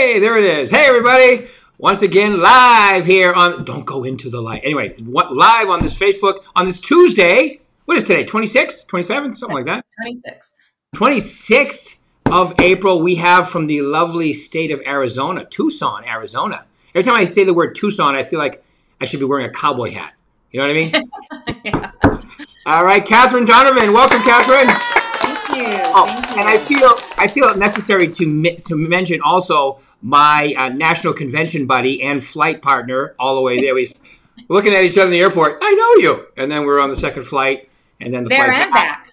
Hey, there it is. Hey, everybody. Once again, live here on. Don't go into the light. Anyway, what live on this Facebook on this Tuesday. What is today? 26th, 27th, something like that. 26th. 26th of April. We have from the lovely state of Arizona, Tucson, Arizona. Every time I say the word Tucson, I feel like I should be wearing a cowboy hat. You know what I mean? yeah. All right, Catherine Donovan. Welcome, Catherine. Oh, Thank you. and I feel I feel it necessary to to mention also my uh, national convention buddy and flight partner all the way there. We looking at each other in the airport. I know you, and then we are on the second flight, and then the there flight and back.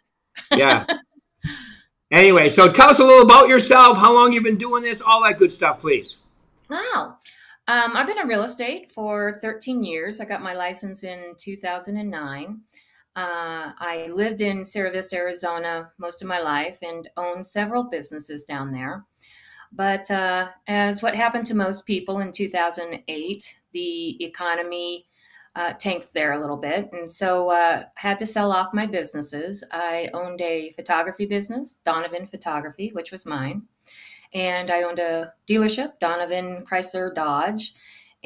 Yeah. anyway, so tell us a little about yourself, how long you've been doing this, all that good stuff, please. Wow. Um, I've been in real estate for 13 years. I got my license in 2009. Uh, I lived in Sierra Vista, Arizona most of my life and owned several businesses down there. But uh, as what happened to most people in 2008, the economy uh, tanked there a little bit. And so uh, had to sell off my businesses. I owned a photography business, Donovan Photography, which was mine. And I owned a dealership, Donovan Chrysler Dodge.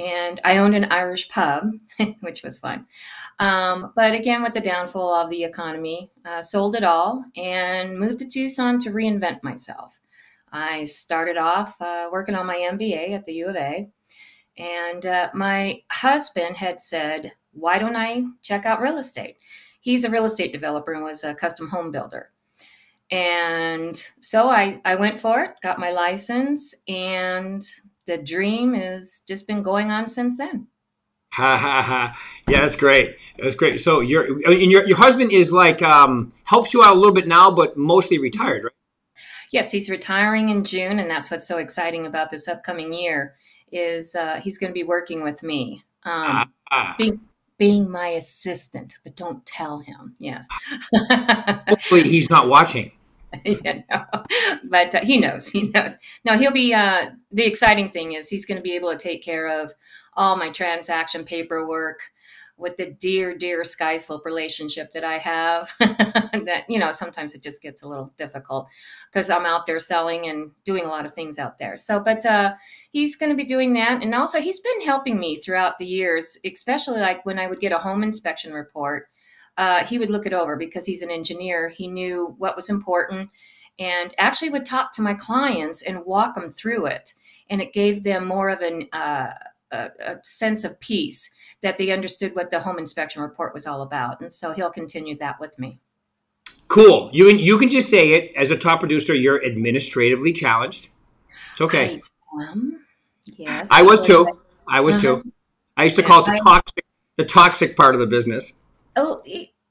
And I owned an Irish pub, which was fun. Um, but again, with the downfall of the economy, uh, sold it all and moved to Tucson to reinvent myself. I started off uh, working on my MBA at the U of A. And uh, my husband had said, Why don't I check out real estate? He's a real estate developer and was a custom home builder. And so I, I went for it, got my license, and the dream has just been going on since then. Ha ha ha! Yeah, that's great. That's great. So your and your your husband is like um, helps you out a little bit now, but mostly retired, right? Yes, he's retiring in June, and that's what's so exciting about this upcoming year is uh, he's going to be working with me, um, Ah, ah. being being my assistant. But don't tell him. Yes. Hopefully, he's not watching. yeah, no. but uh, he knows. He knows. No, he'll be. Uh, the exciting thing is he's going to be able to take care of all my transaction paperwork with the dear, dear SkySlope relationship that I have. that you know, sometimes it just gets a little difficult because I'm out there selling and doing a lot of things out there. So, but uh, he's going to be doing that, and also he's been helping me throughout the years, especially like when I would get a home inspection report uh, he would look it over because he's an engineer. He knew what was important and actually would talk to my clients and walk them through it. And it gave them more of an, uh, a, a sense of peace that they understood what the home inspection report was all about. And so he'll continue that with me. Cool. You can you can just say it as a top producer. You're administratively challenged. It's okay. I am. Yes. I was too. I was too. Uh-huh. I used to call it the toxic the toxic part of the business. Oh,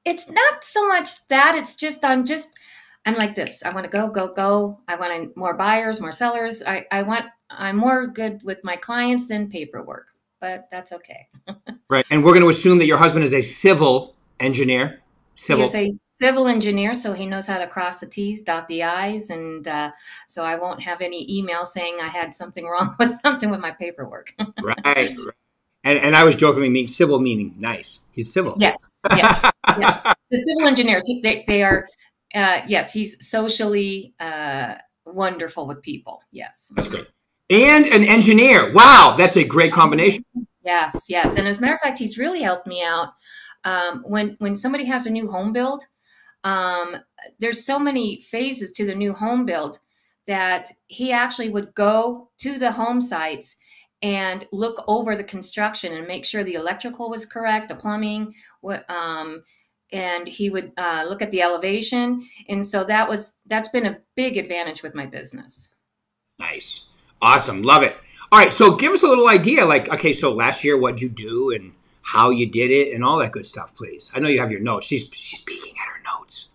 it's not so much that. It's just I'm just I'm like this. I want to go, go, go. I want more buyers, more sellers. I, I want I'm more good with my clients than paperwork, but that's okay. Right. And we're going to assume that your husband is a civil engineer. Civil. He is a civil engineer, so he knows how to cross the T's, dot the I's, and uh, so I won't have any email saying I had something wrong with something with my paperwork. right. And, and I was jokingly meaning civil meaning nice. He's civil. yes, yes, yes. The civil engineers, they, they are, uh, yes, he's socially uh, wonderful with people. Yes. That's great. And an engineer. Wow, that's a great combination. Yes, yes. And as a matter of fact, he's really helped me out. Um, when when somebody has a new home build, um, there's so many phases to the new home build that he actually would go to the home sites and look over the construction and make sure the electrical was correct, the plumbing, what, um, and he would uh, look at the elevation. And so that was that's been a big advantage with my business. Nice. Awesome. Love it. All right. So give us a little idea. Like, okay, so last year, what'd you do and how you did it and all that good stuff, please. I know you have your notes. She's she's peeking at her notes.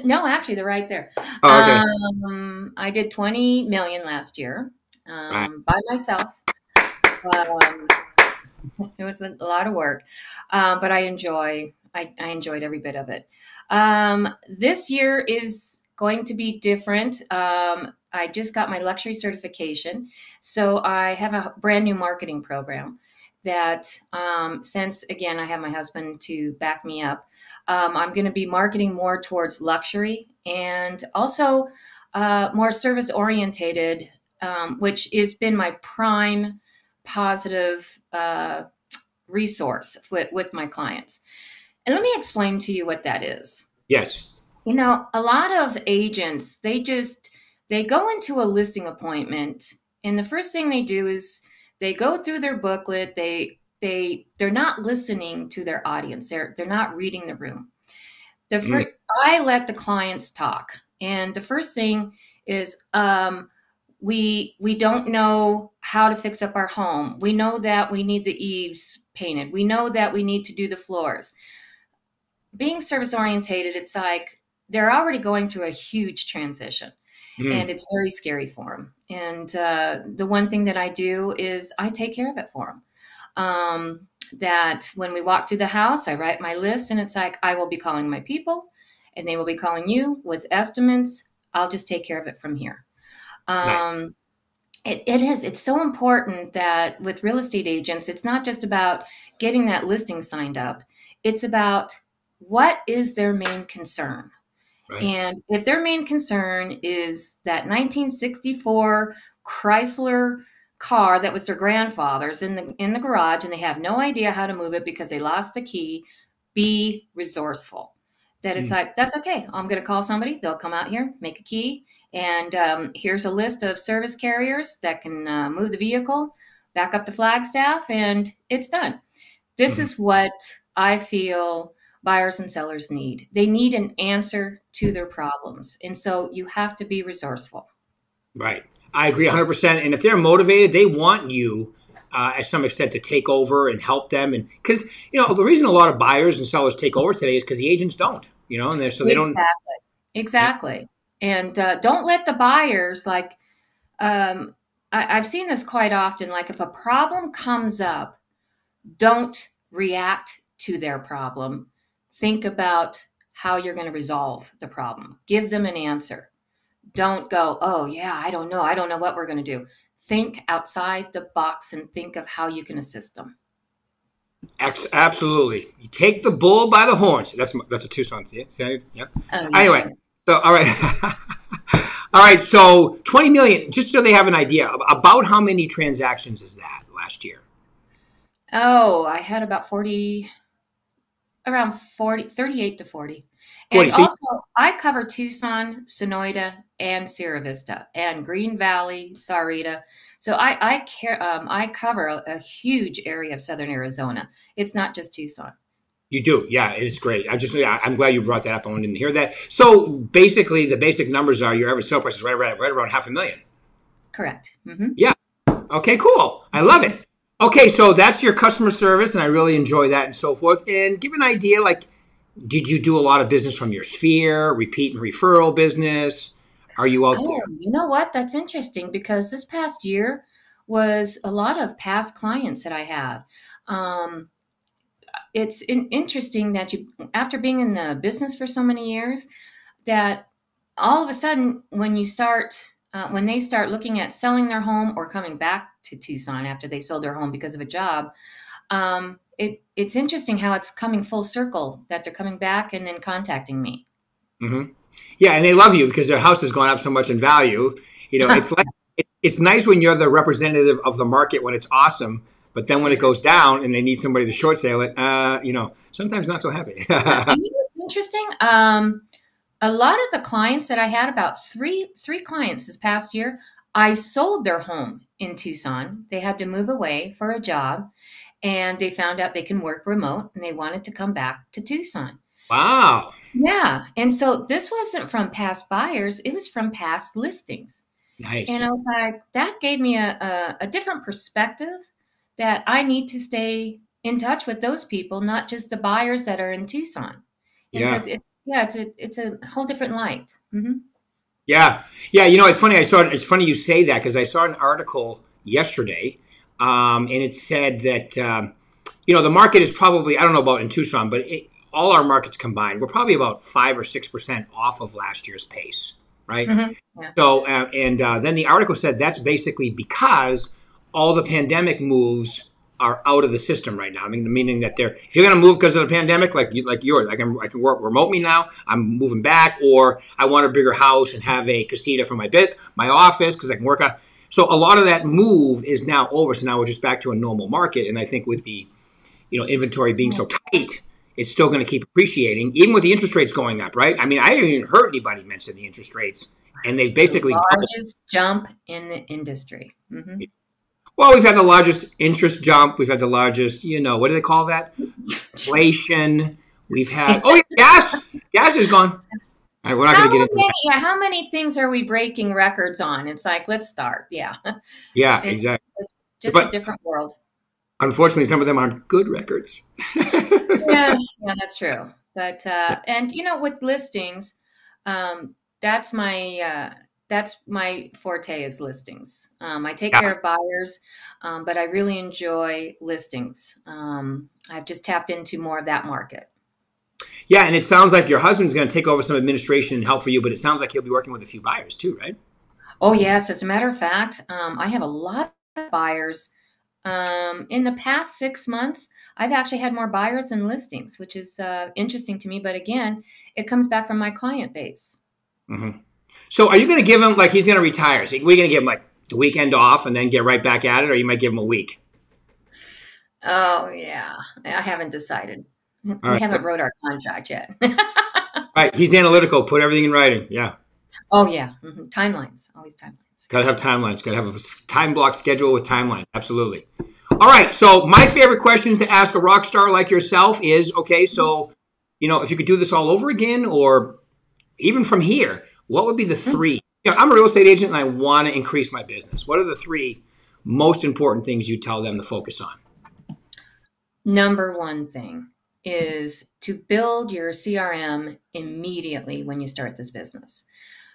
no, actually, they're right there. Oh, okay. Um, I did 20 million last year um, Right. by myself. Um, it was a lot of work, uh, but I enjoy. I, I enjoyed every bit of it. Um, this year is going to be different. Um, I just got my luxury certification, so I have a brand new marketing program. That um, since again I have my husband to back me up, um, I'm going to be marketing more towards luxury and also uh, more service orientated um, which has been my prime positive uh, resource with, with my clients. And let me explain to you what that is. Yes. You know, a lot of agents, they just they go into a listing appointment and the first thing they do is they go through their booklet, they they they're not listening to their audience. They're they're not reading the room. The mm. first, I let the clients talk. And the first thing is um, we we don't know how to fix up our home. We know that we need the eaves painted. We know that we need to do the floors. Being service orientated, it's like they're already going through a huge transition. Mm. And it's very scary for them. And uh, the one thing that I do is I take care of it for them. Um, that when we walk through the house, I write my list, and it's like I will be calling my people, and they will be calling you with estimates. I'll just take care of it from here. Um, nice. It, it is. It's so important that with real estate agents, it's not just about getting that listing signed up. It's about what is their main concern. Right. And if their main concern is that 1964 Chrysler car that was their grandfather's in the in the garage and they have no idea how to move it because they lost the key, be resourceful. That it's mm. like that's okay. I'm going to call somebody. They'll come out here, make a key, and um, here's a list of service carriers that can uh, move the vehicle back up to Flagstaff, and it's done. This mm. is what I feel buyers and sellers need. They need an answer to their problems. And so you have to be resourceful. Right. I agree 100%. And if they're motivated, they want you uh, at some extent to take over and help them. And because, you know, the reason a lot of buyers and sellers take over today is because the agents don't, you know, and they're so they exactly. don't. Exactly. Exactly. And uh, don't let the buyers like, um, I, I've seen this quite often. Like if a problem comes up, don't react to their problem think about how you're going to resolve the problem. Give them an answer. Don't go, oh, yeah, I don't know. I don't know what we're going to do. Think outside the box and think of how you can assist them. Absolutely. You take the bull by the horns. That's that's a two-song. Yeah. yeah. Oh, yeah. Anyway, so all right. all right. So 20 million, just so they have an idea, about how many transactions is that last year? Oh, I had about 40, around 40, 38 to 40. 40 and also, I cover Tucson, Sonoita, and Sierra Vista, and Green Valley, Sahuarita. So I I care um, I cover a, a, huge area of southern Arizona. It's not just Tucson. You do, yeah, it's great. I just yeah, I'm glad you brought that up. I wanted to hear that. So basically, the basic numbers are your average sale price is right around right around half a million. Correct. Mm-hmm. Yeah. Okay. Cool. I love it. Okay, so that's your customer service, and I really enjoy that and so forth. And give an idea, like, did you do a lot of business from your sphere, repeat and referral business? Are you out oh, there? You know what? That's interesting because this past year was a lot of past clients that I had. Um, it's in, interesting that you, after being in the business for so many years, that all of a sudden, when you start, uh, when they start looking at selling their home or coming back to Tucson after they sold their home because of a job. Um, it, it's interesting how it's coming full circle that they're coming back and then contacting me. Mm-hmm. Yeah, and they love you because their house has gone up so much in value. You know, it's like it's nice when you're the representative of the market when it's awesome, but then when it goes down and they need somebody to short sale it, uh, you know, sometimes not so happy. interesting. Um, a lot of the clients that I had, about three three clients this past year, I sold their home in Tucson. They had to move away for a job and they found out they can work remote and they wanted to come back to Tucson. Wow. Yeah. And so this wasn't from past buyers, it was from past listings. Nice. And I was like, that gave me a, a, a different perspective that I need to stay in touch with those people, not just the buyers that are in Tucson. And yeah. So it's, it's, yeah, it's a it's a whole different light. Mm-hmm. Yeah, yeah. You know, it's funny. I saw. It's funny you say that because I saw an article yesterday, um, and it said that um, you know the market is probably I don't know about in Tucson, but it, all our markets combined, we're probably about five or six percent off of last year's pace, right? Mm-hmm. Yeah. So, uh, and uh, then the article said that's basically because all the pandemic moves are out of the system right now. I mean, meaning that they're if you're going to move because of the pandemic, like you, like yours, I can I can work remotely now. I'm moving back, or I want a bigger house and have a casita for my bit, my office because I can work on. So a lot of that move is now over. So now we're just back to a normal market. And I think with the, you know, inventory being so tight, it's still going to keep appreciating, even with the interest rates going up, right? I mean, I haven't even heard anybody mention the interest rates, and they basically the largest jump in the industry. Mm-hmm. Well, we've had the largest interest jump. We've had the largest, you know, what do they call that? Inflation. We've had oh, yeah, gas. Gas is gone. All right, we're not going to get into many, Yeah, how many things are we breaking records on? It's like let's start. Yeah. Yeah, it's, exactly. It's just but, a different world. Unfortunately, some of them aren't good records. yeah, yeah, that's true. But uh, and you know, with listings, um, that's my uh, that's my forte is listings. Um, I take yeah. care of buyers, um, but I really enjoy listings. Um, I've just tapped into more of that market. Yeah, and it sounds like your husband's going to take over some administration and help for you, but it sounds like he'll be working with a few buyers too, right? Oh yes, as a matter of fact, um, I have a lot of buyers. Um, in the past six months, I've actually had more buyers than listings, which is uh, interesting to me. But again, it comes back from my client base. Mm-hmm. So, are you going to give him like he's going to retire? So, we're going to give him like the weekend off and then get right back at it, or you might give him a week? Oh yeah, I haven't decided. All we right. haven't wrote our contract yet. right, he's analytical. Put everything in writing. Yeah. Oh yeah, mm-hmm. timelines. Always timelines. Got to have timelines. Got to have a time block schedule with timelines. Absolutely. All right. So my favorite questions to ask a rock star like yourself is: Okay, so you know, if you could do this all over again, or even from here, what would be the mm-hmm. three? You know, I'm a real estate agent and I want to increase my business. What are the three most important things you tell them to focus on? Number one thing is to build your CRM immediately when you start this business.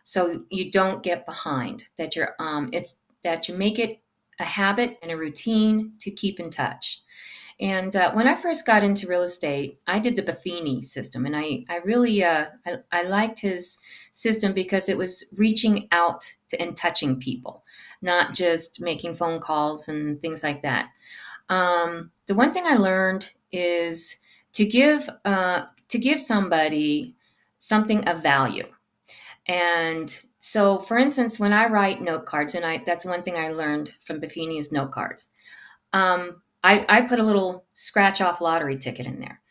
So you don't get behind that you're um it's that you make it a habit and a routine to keep in touch. And uh, when I first got into real estate, I did the Buffini system, and I I really uh, I, I liked his system because it was reaching out to and touching people, not just making phone calls and things like that. Um, the one thing I learned is to give uh, to give somebody something of value, and so for instance, when I write note cards, and I that's one thing I learned from Buffini's note cards. Um, I, I put a little scratch off lottery ticket in there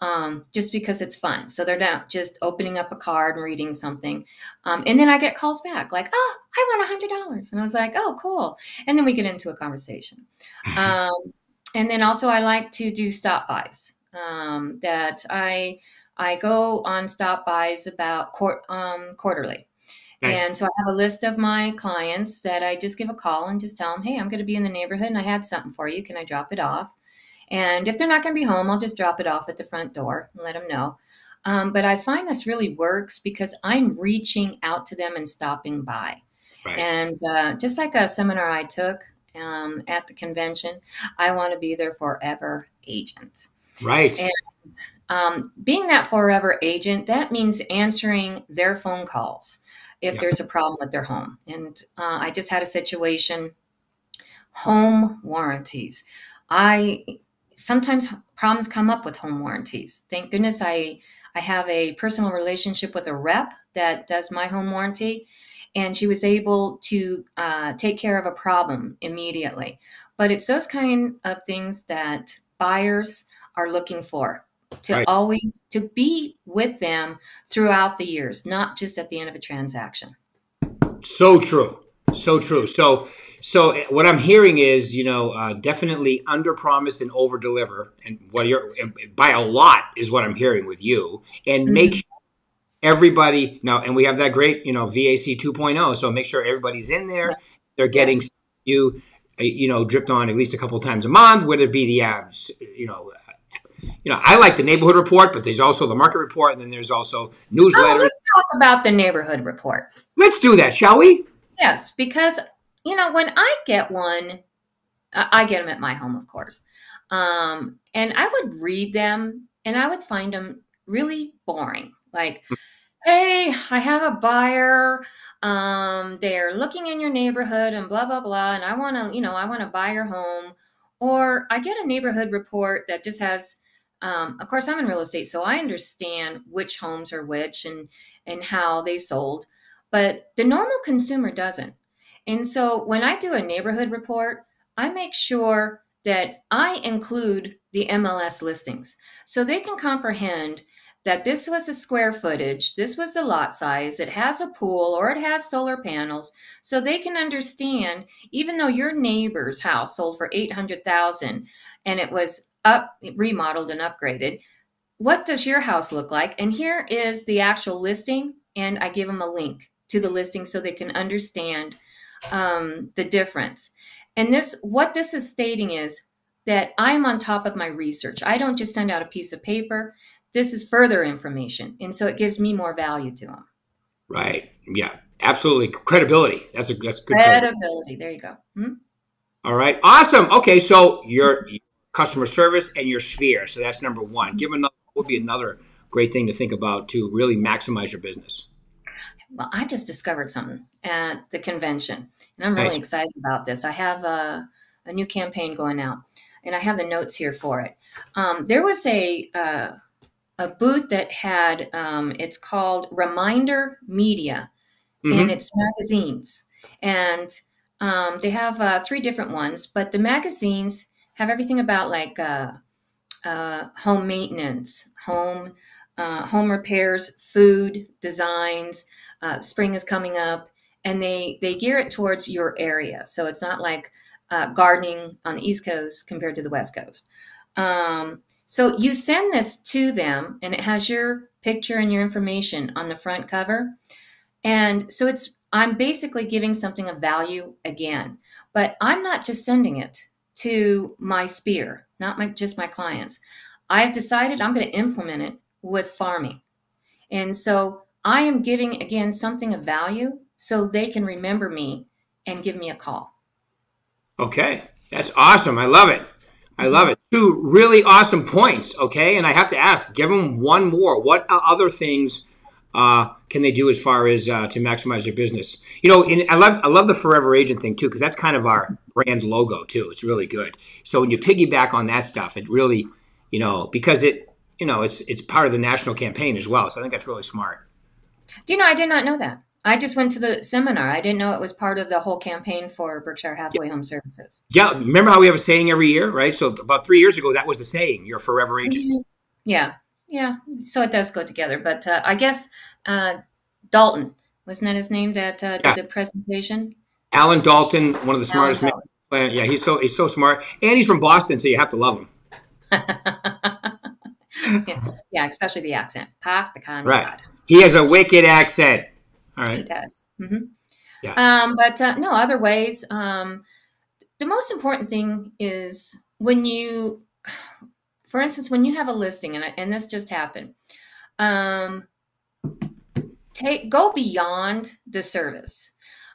um, just because it's fun. So they're not just opening up a card and reading something. Um, and then I get calls back like, oh, I won a $100. And I was like, oh, cool. And then we get into a conversation. Um, and then also I like to do stop buys um, that I, I go on stop buys about court, um, quarterly. Nice. And so I have a list of my clients that I just give a call and just tell them, hey, I'm going to be in the neighborhood and I had something for you. Can I drop it off? And if they're not going to be home, I'll just drop it off at the front door and let them know. Um, but I find this really works because I'm reaching out to them and stopping by. Right. And uh, just like a seminar I took um, at the convention, I want to be their forever agent. Right. And um, being that forever agent, that means answering their phone calls if yeah. there's a problem with their home. And uh, I just had a situation home warranties. I sometimes problems come up with home warranties. Thank goodness I I have a personal relationship with a rep that does my home warranty, and she was able to uh, take care of a problem immediately. But it's those kind of things that buyers are looking for to right. always to be with them throughout the years, not just at the end of a transaction. So true. So true. So so eh, what I'm hearing is, you know, uh, definitely under promise and over deliver, and what you're by a lot is what I'm hearing with you, and mm-hmm. make sure everybody now, and we have that great, you know, VAC 2.0. So make sure everybody's in there. They're getting yes. you, eh, you know, dripped on at least a couple times a month, whether it be the, uh, you know, you know, I like the neighborhood report, but there's also the market report, and then there's also newsletters. Oh, let's talk about the neighborhood report. Let's do that, shall we? Yes, because you know when I get one, I get them at my home, of course, um, and I would read them, and I would find them really boring. Like, hey, I have a buyer. Um, they're looking in your neighborhood, and blah blah blah, and I want to, you know, I want to buy your home. Or I get a neighborhood report that just has um, of course, I'm in real estate, so I understand which homes are which and and how they sold, but the normal consumer doesn't. And so when I do a neighborhood report, I make sure that I include the MLS listings so they can comprehend that this was the square footage, this was the lot size, it has a pool or it has solar panels, so they can understand even though your neighbor's house sold for 800,000 and it was up remodeled and upgraded, what does your house look like? And here is the actual listing and I give them a link to the listing so they can understand um, the difference. And this, what this is stating is that I'm on top of my research. I don't just send out a piece of paper. This is further information, and so it gives me more value to them. Right. Yeah. Absolutely. Credibility. That's a that's good. Credibility. There you go. Hmm? All right. Awesome. Okay. So your customer service and your sphere. So that's number one. Give another would be another great thing to think about to really maximize your business. Well, I just discovered something at the convention, and I'm really nice. excited about this. I have a, a, new campaign going out, and I have the notes here for it. Um, there was a uh, a booth that had um, it's called Reminder Media, mm-hmm. and it's magazines, and um, they have uh, three different ones, but the magazines have everything about like uh, uh home maintenance, home uh, home repairs, food designs. Uh, spring is coming up, and they they gear it towards your area. So it's not like uh, gardening on the East Coast compared to the West Coast. Um, so you send this to them, and it has your picture and your information on the front cover. And so it's I'm basically giving something of value again, but I'm not just sending it to my sphere, not my, just my clients. I've decided I'm going to implement it with farming. And so I am giving again something of value so they can remember me and give me a call. Okay. That's awesome. I love it. I love it. Two really awesome points. Okay. And I have to ask, give them one more. What other things uh, can they do as far as uh, to maximize their business? You know, in, I love I love the forever agent thing too because that's kind of our brand logo too. It's really good. So when you piggyback on that stuff, it really, you know, because it you know, it's it's part of the national campaign as well. So I think that's really smart. Do you know? I did not know that. I just went to the seminar. I didn't know it was part of the whole campaign for Berkshire Hathaway yeah. Home Services. Yeah, remember how we have a saying every year, right? So about three years ago, that was the saying: "You're forever agent." Mm-hmm. Yeah, yeah. So it does go together. But uh, I guess uh, Dalton wasn't that his name that uh, yeah. did the presentation? Alan Dalton, one of the smartest men. Yeah, he's so he's so smart, and he's from Boston, so you have to love him. yeah, yeah, especially the accent. Park the con. Right. He has a wicked accent. All right. He does. Mm-hmm. Yeah. Um, but uh, no, other ways. Um, the most important thing is when you, for instance, when you have a listing, and, and this just happened, um, take go beyond the service.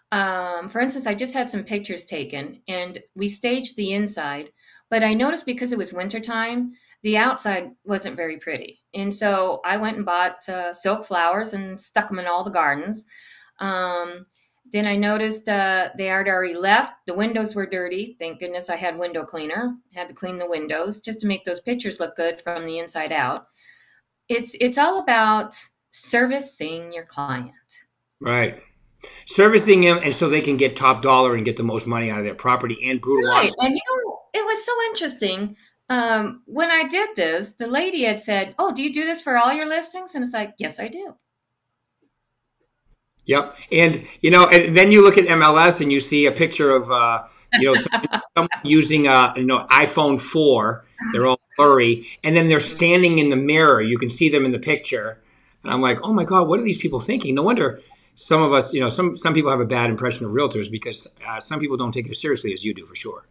Um, for instance, I just had some pictures taken, and we staged the inside, but I noticed because it was wintertime, the outside wasn't very pretty. And so I went and bought uh, silk flowers and stuck them in all the gardens. Um, then I noticed uh, they had already left. The windows were dirty. Thank goodness I had window cleaner. Had to clean the windows just to make those pictures look good from the inside out. It's it's all about servicing your client. Right. Servicing them and so they can get top dollar and get the most money out of their property and brutal right. And you know, it was so interesting um, when I did this, the lady had said, "Oh, do you do this for all your listings?" And it's like, "Yes, I do." Yep, and you know, and then you look at MLS and you see a picture of uh, you know someone, using a you know iPhone four. They're all blurry, and then they're standing in the mirror. You can see them in the picture, and I'm like, "Oh my god, what are these people thinking?" No wonder some of us, you know, some some people have a bad impression of realtors because uh, some people don't take it as seriously as you do, for sure.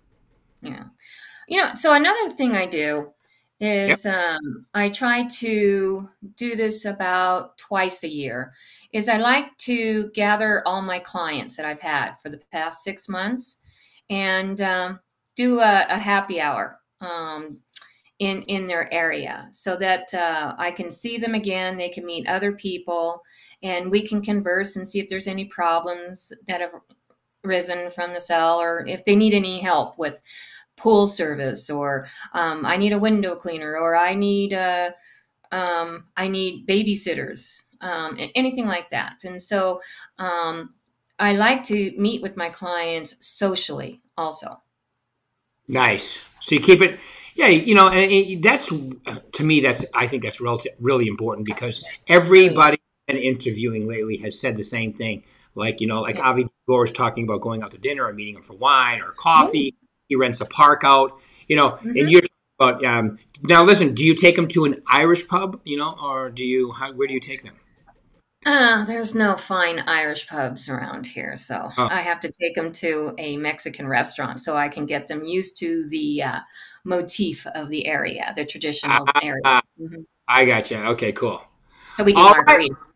Yeah. You know, so another thing I do is yep. um, I try to do this about twice a year. Is I like to gather all my clients that I've had for the past six months and um, do a, a, happy hour um, in in their area so that uh, I can see them again. They can meet other people, and we can converse and see if there's any problems that have risen from the sale or if they need any help with pool service or um, I need a window cleaner or I need a, um, I need babysitters, um, anything like that. And so um, I like to meet with my clients socially also. Nice. So you keep it, yeah, you know, and that's to me, that's I think that's relative, really important because everybody been interviewing lately has said the same thing. Like you know, like yeah. Avi Gore is talking about going out to dinner or meeting him for wine or coffee. Mm-hmm. He rents a park out, you know, mm-hmm. and you're talking about um, now. Listen, do you take them to an Irish pub, you know, or do you? How, where do you take them? Uh, there's no fine Irish pubs around here, so oh. I have to take them to a Mexican restaurant so I can get them used to the uh, motif of the area, the traditional uh, area. Mm-hmm. I got you. Okay, cool. So we do All margaritas. Right.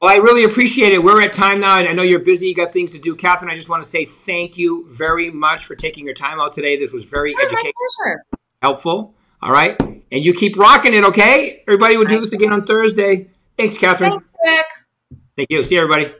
Well, I really appreciate it. We're at time now, and I know you're busy. You got things to do, Catherine. I just want to say thank you very much for taking your time out today. This was very oh, educational, helpful. All right, and you keep rocking it. Okay, everybody. We'll do this again on Thursday. Thanks, Catherine. Thanks, Rick. Thank you. See you, everybody.